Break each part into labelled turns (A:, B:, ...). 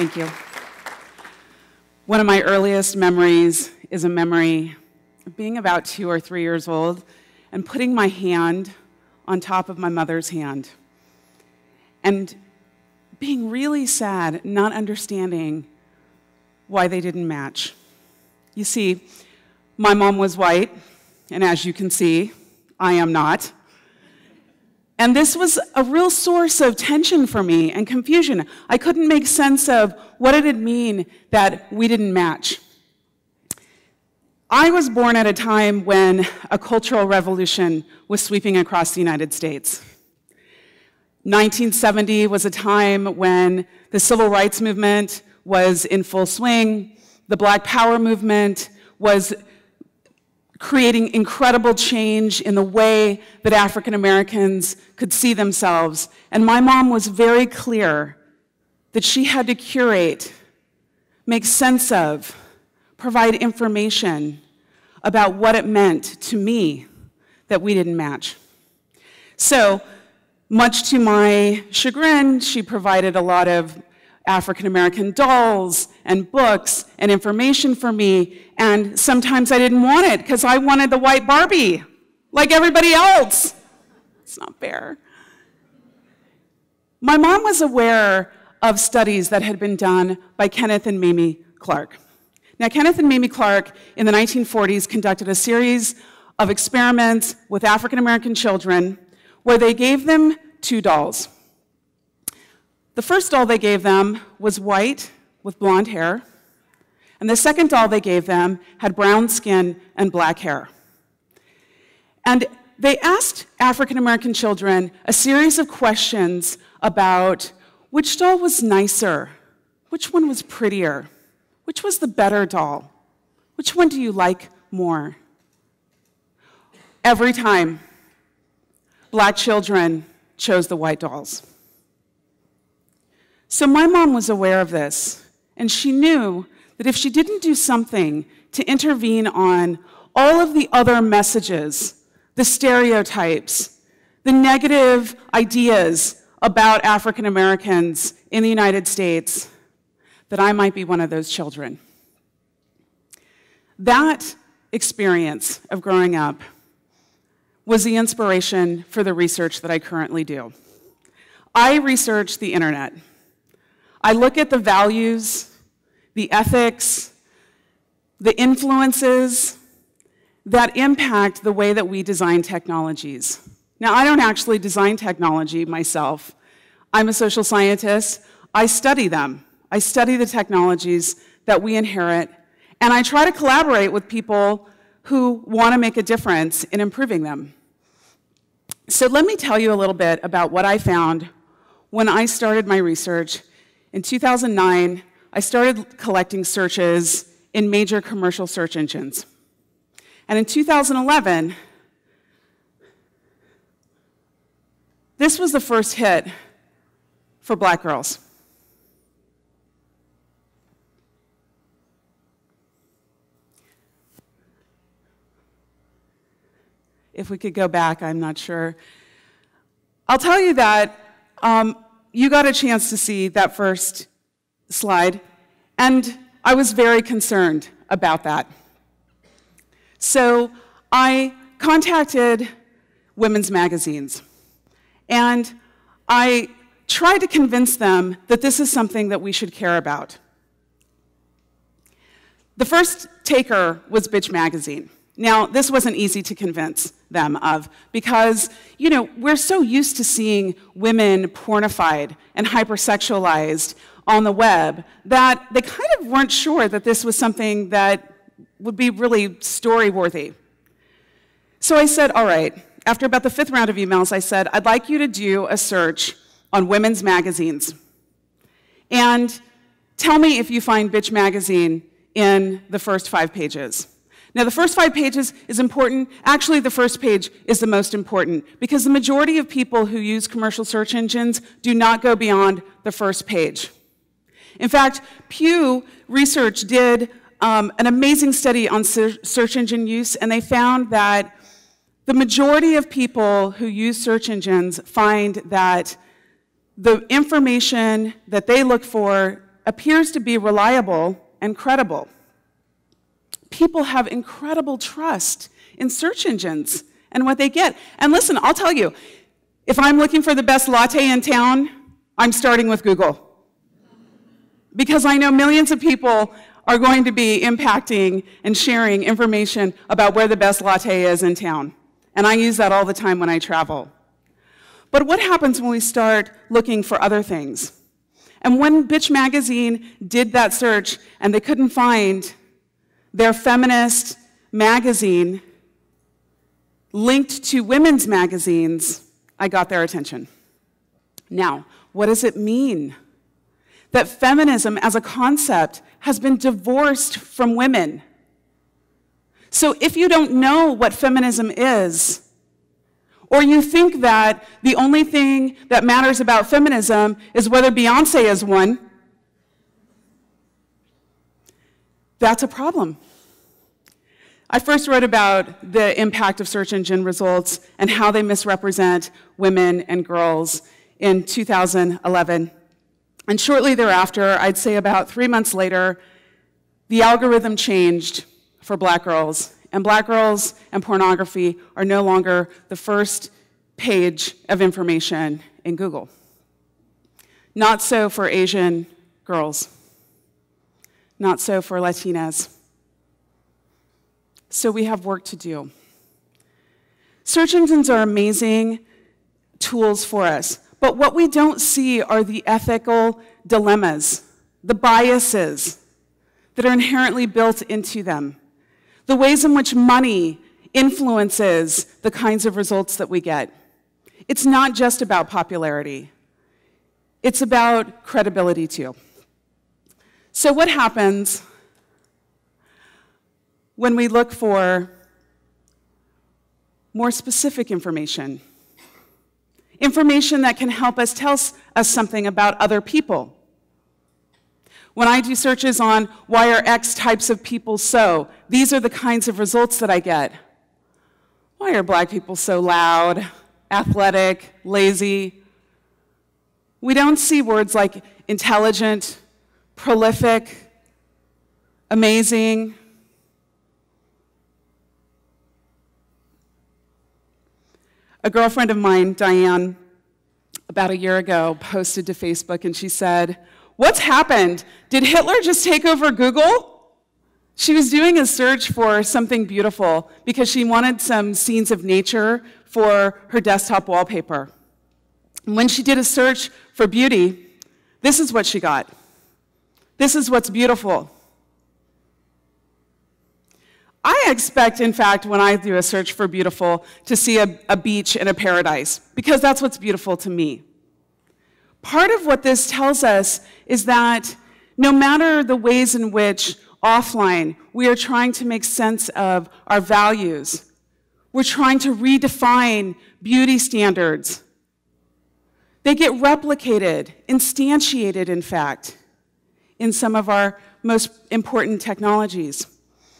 A: Thank you. One of my earliest memories is a memory of being about two or three years old and putting my hand on top of my mother's hand and being really sad, not understanding why they didn't match. You see, my mom was white, and as you can see, I am not. And this was a real source of tension for me and confusion. I couldn't make sense of what it mean that we didn't match. I was born at a time when a cultural revolution was sweeping across the United States. 1970 was a time when the civil rights movement was in full swing, the Black Power movement was creating incredible change in the way that African Americans could see themselves. And my mom was very clear that she had to curate, make sense of, provide information about what it meant to me that we didn't match. So, much to my chagrin, she provided a lot of African American dolls and books and information for me, and sometimes I didn't want it because I wanted the white Barbie, like everybody else. It's not fair. My mom was aware of studies that had been done by Kenneth and Mamie Clark. Now, Kenneth and Mamie Clark in the 1940s conducted a series of experiments with African American children where they gave them two dolls. The first doll they gave them was white with blonde hair, and the second doll they gave them had brown skin and black hair. And they asked African American children a series of questions about which doll was nicer, which one was prettier, which was the better doll, which one do you like more? Every time, black children chose the white dolls. So my mom was aware of this, and she knew that if she didn't do something to intervene on all of the other messages, the stereotypes, the negative ideas about African Americans in the United States, that I might be one of those children. That experience of growing up was the inspiration for the research that I currently do. I research the internet. I look at the values, the ethics, the influences that impact the way that we design technologies. Now, I don't actually design technology myself. I'm a social scientist. I study them. I study the technologies that we inherit, and I try to collaborate with people who want to make a difference in improving them. So let me tell you a little bit about what I found when I started my research in 2009, I started collecting searches in major commercial search engines. And in 2011, this was the first hit for black girls. If we could go back, I'm not sure. I'll tell you that um, you got a chance to see that first slide, and I was very concerned about that. So I contacted women's magazines, and I tried to convince them that this is something that we should care about. The first taker was Bitch Magazine. Now, this wasn't easy to convince them of because, you know, we're so used to seeing women pornified and hypersexualized on the web that they kind of weren't sure that this was something that would be really story worthy. So I said, all right, after about the fifth round of emails, I said, I'd like you to do a search on women's magazines. And tell me if you find Bitch Magazine in the first five pages. Now, the first five pages is important. Actually, the first page is the most important because the majority of people who use commercial search engines do not go beyond the first page. In fact, Pew Research did um, an amazing study on search engine use, and they found that the majority of people who use search engines find that the information that they look for appears to be reliable and credible. People have incredible trust in search engines and what they get. And listen, I'll tell you, if I'm looking for the best latte in town, I'm starting with Google. Because I know millions of people are going to be impacting and sharing information about where the best latte is in town. And I use that all the time when I travel. But what happens when we start looking for other things? And when Bitch Magazine did that search and they couldn't find their feminist magazine linked to women's magazines, I got their attention. Now, what does it mean that feminism as a concept has been divorced from women? So if you don't know what feminism is, or you think that the only thing that matters about feminism is whether Beyonce is one, that's a problem. I first wrote about the impact of search engine results and how they misrepresent women and girls in 2011. And shortly thereafter, I'd say about three months later, the algorithm changed for black girls and black girls and pornography are no longer the first page of information in Google. Not so for Asian girls. Not so for Latinas. So we have work to do. Search engines are amazing tools for us, but what we don't see are the ethical dilemmas, the biases that are inherently built into them the ways in which money influences the kinds of results that we get. It's not just about popularity, it's about credibility too. So, what happens when we look for more specific information? Information that can help us tell us something about other people. When I do searches on why are X types of people so, these are the kinds of results that I get. Why are black people so loud, athletic, lazy? We don't see words like intelligent, prolific, amazing. A girlfriend of mine, Diane, about a year ago, posted to Facebook and she said, What's happened? Did Hitler just take over Google? She was doing a search for something beautiful because she wanted some scenes of nature for her desktop wallpaper. And when she did a search for beauty, this is what she got. This is what's beautiful. I expect, in fact, when I do a search for beautiful, to see a, a beach and a paradise, because that's what's beautiful to me. Part of what this tells us is that no matter the ways in which offline we are trying to make sense of our values, we're trying to redefine beauty standards. They get replicated, instantiated, in fact, in some of our most important technologies.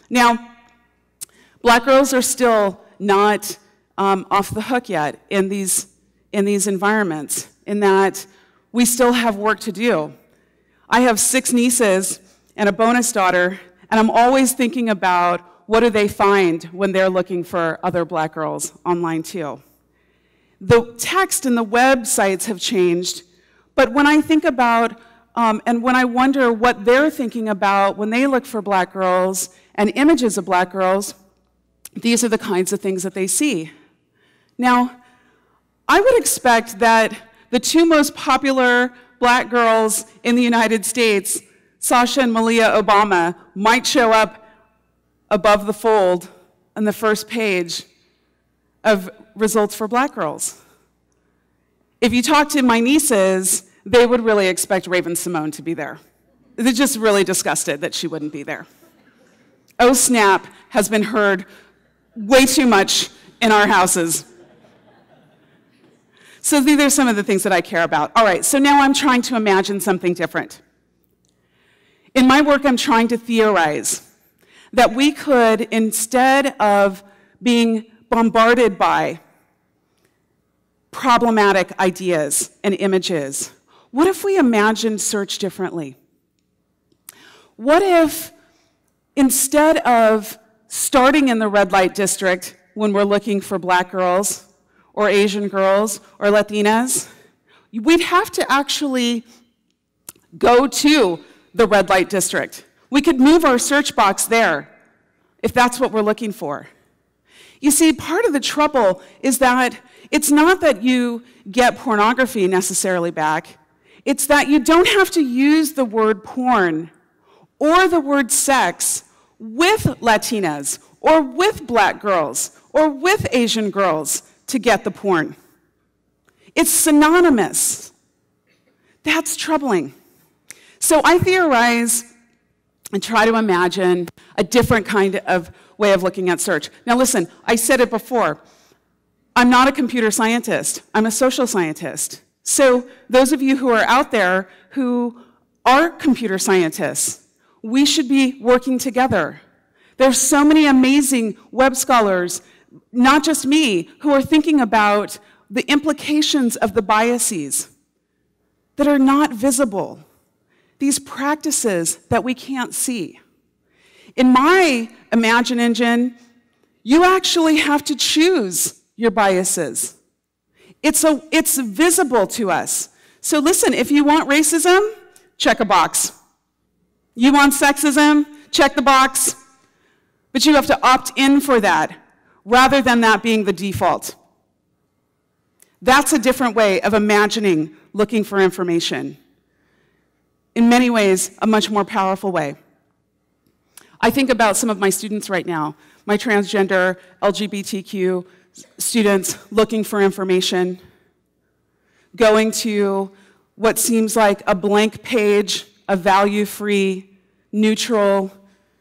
A: Now, black girls are still not um, off the hook yet in these, in these environments, in that we still have work to do. I have six nieces and a bonus daughter, and I'm always thinking about what do they find when they're looking for other black girls online too. The text and the websites have changed, but when I think about um, and when I wonder what they're thinking about when they look for black girls and images of black girls, these are the kinds of things that they see. Now, I would expect that the two most popular black girls in the United States, Sasha and Malia Obama, might show up above the fold on the first page of results for black girls. If you talk to my nieces, they would really expect Raven-Symoné to be there. They're just really disgusted that she wouldn't be there. Oh snap has been heard way too much in our houses so these are some of the things that I care about. All right, so now I'm trying to imagine something different. In my work, I'm trying to theorize that we could, instead of being bombarded by problematic ideas and images, what if we imagined search differently? what if instead of starting in the red light district when we're looking for black girls or Asian girls or Latinas, we'd have to actually go to the red light district. We could move our search box there if that's what we're looking for. You see, part of the trouble is that it's not that you get pornography necessarily back, it's that you don't have to use the word porn or the word sex with Latinas or with black girls or with Asian girls to get the porn. It's synonymous. That's troubling. So I theorize and try to imagine a different kind of way of looking at search. Now, listen, I said it before. I'm not a computer scientist, I'm a social scientist. So, those of you who are out there who are computer scientists, we should be working together. There's so many amazing web scholars, not just me, who are thinking about the implications of the biases that are not visible these practices that we can't see. In my Imagine engine, you actually have to choose your biases. It's, a, it's visible to us. So listen, if you want racism, check a box. You want sexism, check the box. But you have to opt in for that rather than that being the default. That's a different way of imagining looking for information in many ways, a much more powerful way. I think about some of my students right now, my transgender, LGBTQ students looking for information, going to what seems like a blank page, a value free, neutral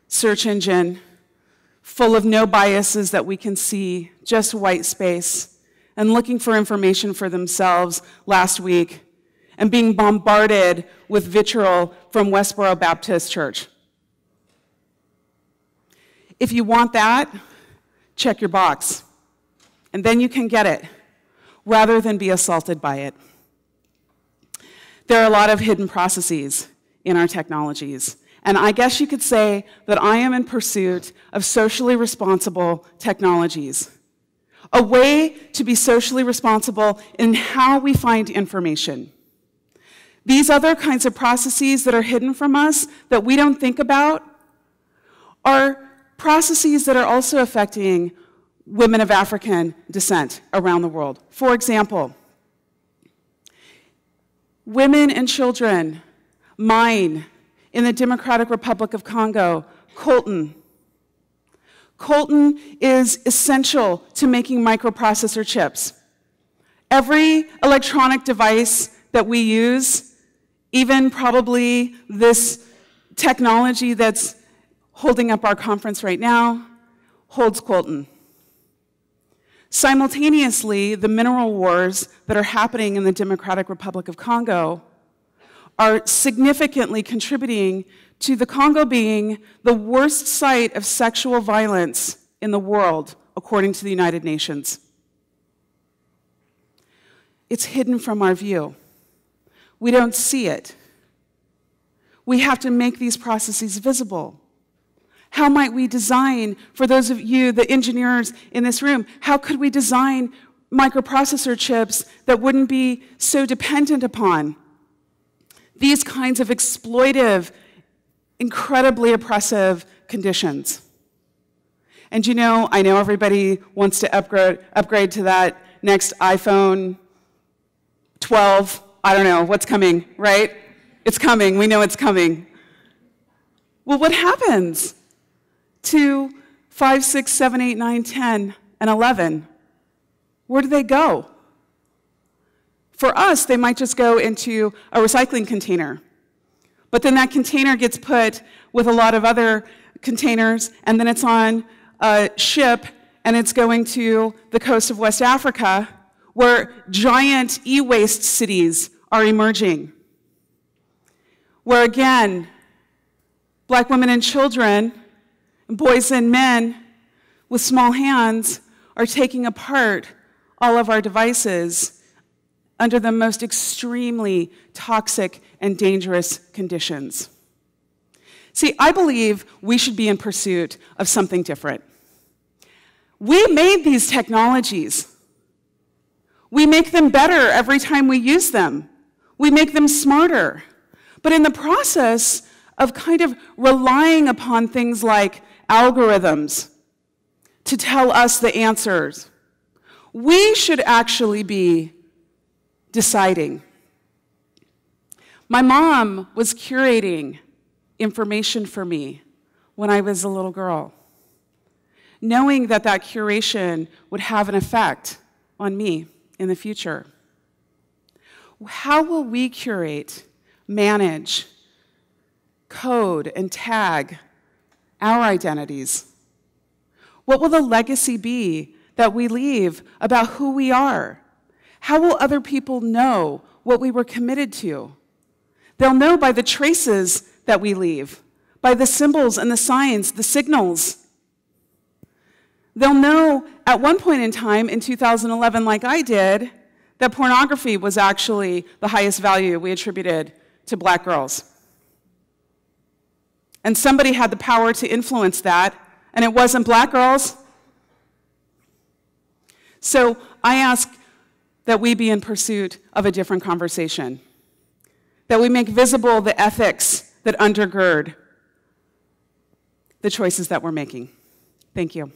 A: search engine full of no biases that we can see, just white space, and looking for information for themselves last week and being bombarded with vitriol from Westboro Baptist Church. If you want that, check your box, and then you can get it rather than be assaulted by it. There are a lot of hidden processes in our technologies. And I guess you could say that I am in pursuit of socially responsible technologies. A way to be socially responsible in how we find information. These other kinds of processes that are hidden from us that we don't think about are processes that are also affecting women of African descent around the world. For example, women and children mine in the Democratic Republic of Congo, coltan. Coltan is essential to making microprocessor chips. Every electronic device that we use even probably this technology that's holding up our conference right now holds coltan. Simultaneously, the mineral wars that are happening in the Democratic Republic of Congo are significantly contributing to the Congo being the worst site of sexual violence in the world, according to the United Nations. It's hidden from our view. We don't see it. We have to make these processes visible. How might we design, for those of you, the engineers in this room, how could we design microprocessor chips that wouldn't be so dependent upon these kinds of exploitive, incredibly oppressive conditions? And you know, I know everybody wants to upgrade, upgrade to that next iPhone 12 I don't know, what's coming, right? It's coming, we know it's coming. Well, what happens to 5, 6, 7, 8, 9, 10, and 11? Where do they go? For us, they might just go into a recycling container. But then that container gets put with a lot of other containers, and then it's on a ship and it's going to the coast of West Africa where giant e waste cities are emerging. Where again, black women and children, boys and men with small hands are taking apart all of our devices under the most extremely toxic and dangerous conditions. See, I believe we should be in pursuit of something different. We made these technologies. We make them better every time we use them. We make them smarter. But in the process of kind of relying upon things like algorithms to tell us the answers, we should actually be deciding. My mom was curating information for me when I was a little girl, knowing that that curation would have an effect on me in the future. How will we curate, manage, code, and tag our identities? What will the legacy be that we leave about who we are? How will other people know what we were committed to? They'll know by the traces that we leave, by the symbols and the signs, the signals. They'll know at one point in time in 2011, like I did, that pornography was actually the highest value we attributed to black girls. And somebody had the power to influence that, and it wasn't black girls. So I ask that we be in pursuit of a different conversation, that we make visible the ethics that undergird the choices that we're making. Thank you.